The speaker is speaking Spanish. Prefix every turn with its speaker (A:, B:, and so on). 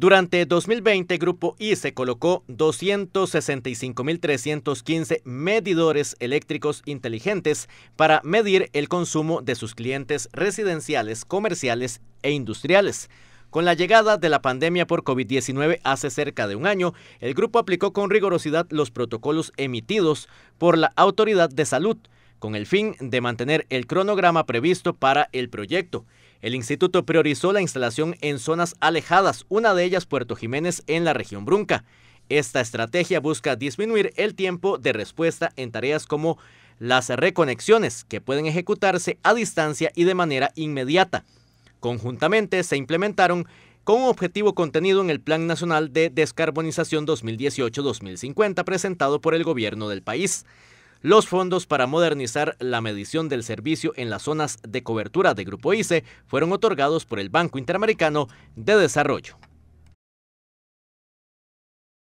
A: Durante 2020, Grupo ICE colocó 265.315 medidores eléctricos inteligentes para medir el consumo de sus clientes residenciales, comerciales e industriales. Con la llegada de la pandemia por COVID-19 hace cerca de un año, el grupo aplicó con rigorosidad los protocolos emitidos por la Autoridad de Salud, con el fin de mantener el cronograma previsto para el proyecto. El instituto priorizó la instalación en zonas alejadas, una de ellas Puerto Jiménez en la región Brunca. Esta estrategia busca disminuir el tiempo de respuesta en tareas como las reconexiones, que pueden ejecutarse a distancia y de manera inmediata. Conjuntamente se implementaron con un objetivo contenido en el Plan Nacional de Descarbonización 2018-2050 presentado por el gobierno del país los fondos para modernizar la medición del servicio en las zonas de cobertura de Grupo ICE fueron otorgados por el Banco Interamericano de Desarrollo.